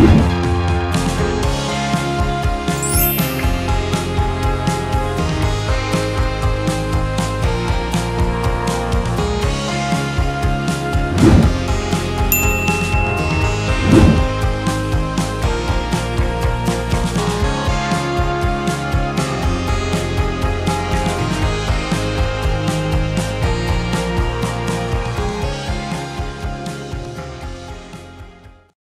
you.